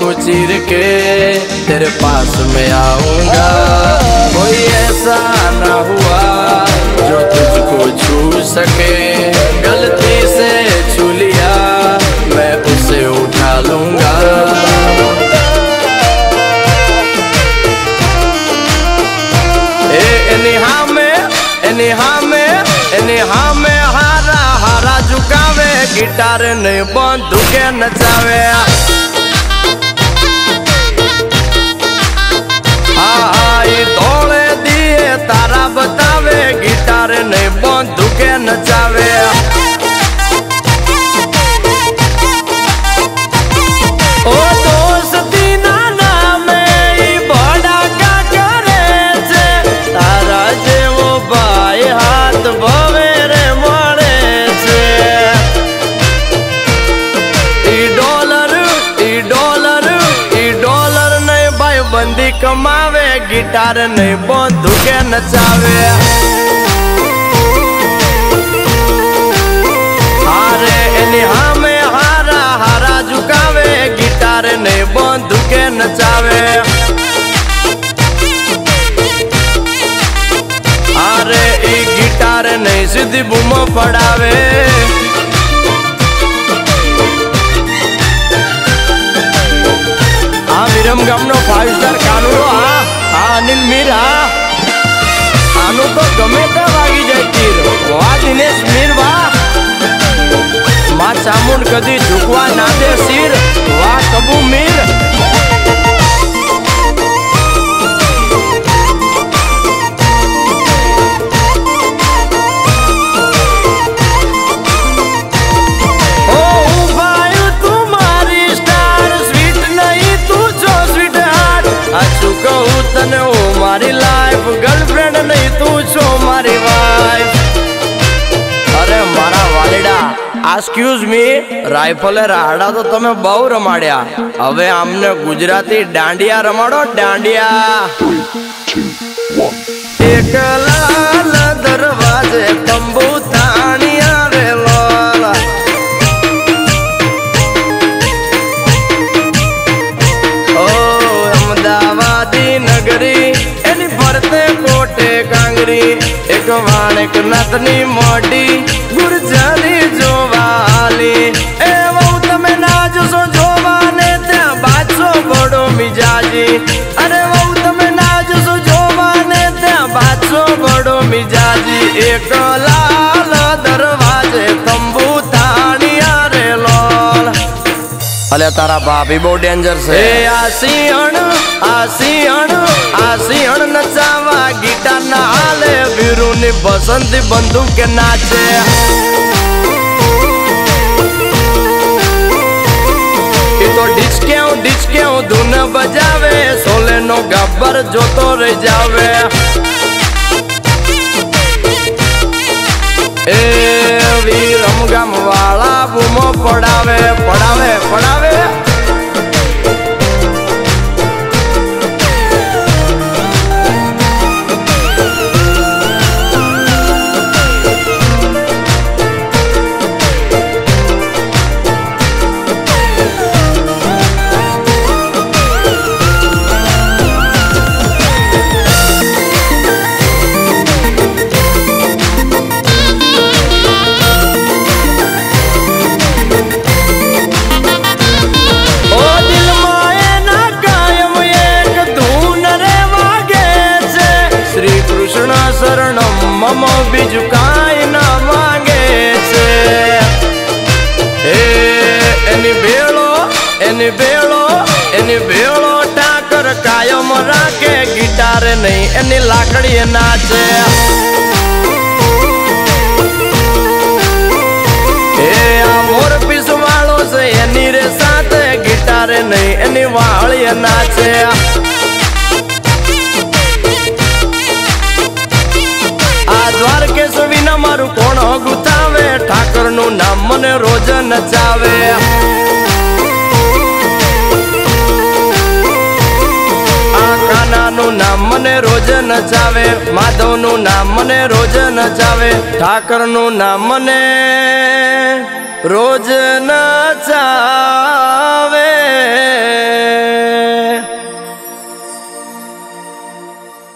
को चीर के तेरे पास में आऊँगा। कोई ऐसा ना हुआ जो तुझको छू सके। गलती से छू लिया, मैं उसे उठा लूँगा। झुकावे, गिटार ने बंदूक नचावे। કમાવે, ગિટાર નહીં કે નચાવે. હારે એની હામે હારા હારા ઝુકાવે, ગિટાર બોંધુ કે નચાવે. હારે એ ગિટાર નહીં, સીધી બૂમો પડાવે આનું તો વાગી જાય તીર. વાહ દિનેશ મીર વાહમાં ચામુંડ કદી મારા વાલીડા આસ્ક્યુઝ મી રાઇફલે રાડા તો તમે બહુ રમાડ્યા. હવે આમને ગુજરાતી દાંડિયા રમાડો દાંડિયા. એક એક વાણક નાથની મોટી, ગુરજાની જોવાલી. એ વહુ તમે ના જોશો, જોવાને ત્યાં બાદશો ઘોડો મિજાજી. અરે વહુ તમે ના જોશો, જોવાને ત્યાં બાદશો ઘોડો મિજાજી. એક લાલ દરવાજે તંબુ તાણિયા રે લોલ. અલે તારા ભાભી બહુ ડેન્જર છે. એ આ સિંહણ આ સિંહણ આ સિંહણ નચાવા ગીટાર ની બસંતી બંદૂક કે નાચે તો ડિચકેઉ ડિચકેઉ ધૂન બજાવે સોલે નો ગબ્બર જોતો રહી જાવે એ વીરમ ગામ વાળા બૂમો પડાવે પડાવે પડાવે એની ભેળો એની ભેળો ટાકર કાયમ રાખે, ગિટાર નહીં, એની લાકડી નાચે. એની રે સાથે ગિટાર નહીં, એની વાળી નાચે. દ્વારકેશ વિના મારું કોણ ગુતાવે ઠાકરનું નામ મને રોજ નચાવે. મને રોજ નચાવે માધવનું નામ મને રોજ નચાવે ઠાકરનું નામ મને રોજ ના